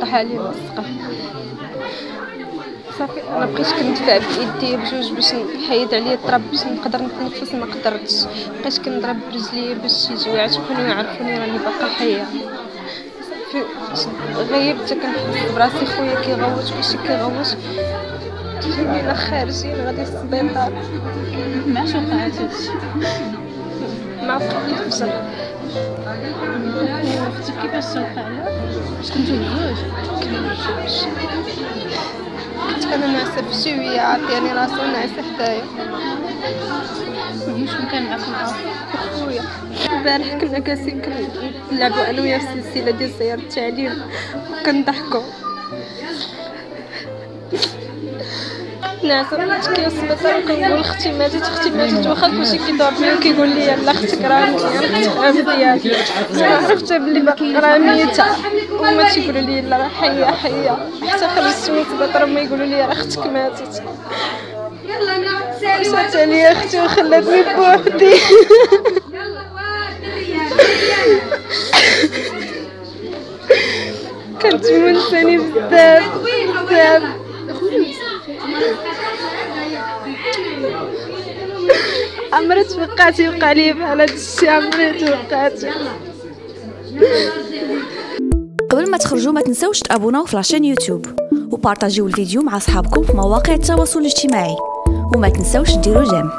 بحالي لاصقه صافي أنا بقيت كندفع بايدي بجوج باش نحيد عليا التراب باش نقدر نتنفس ما قدرتش بقيت كنضرب برجلي باش يكونوا يعرفوني راني باقا حيه غيبت كنحس براسي خويا كيغوت كلشي كيغوت تجيني خارجين غادي للسبيطار مع شو هادشي مع قبل الفجر أختك كيفاش توقع لها واش كنتو بجوج كنت أنا ناعسه في شوية عطياني راسو ناعسه حدايا شكون كان معاك خويا البارح كنا جالسين كنلعبوا أنا وياه السلسله ديال سيارة التعليم وكنضحكوا كنت كي السبيطار وكنقول أختي ماتت أختي ماتت واخا كلشي كيدور بيا وكيقول لي لا أختك راه مزيان عرفت بلي راه ميتة وما تيقولوا لي لا راه حية حية حتى خرجت من السبيطار هما يقولوا لي راه أختك ماتت مشات عليا أختي وخلاتني بوحدي كانت منساني بزاف بزاف عمري توقعتي يوقع لي بحال هاد الشي عمري توقعتي قبل ما تخرجوا ما تنسوش تابوناو في la chaîne YouTube وبارطاجيو الفيديو مع أصحابكم في مواقع التواصل الاجتماعي. وما تنسوش ديروا j'aime.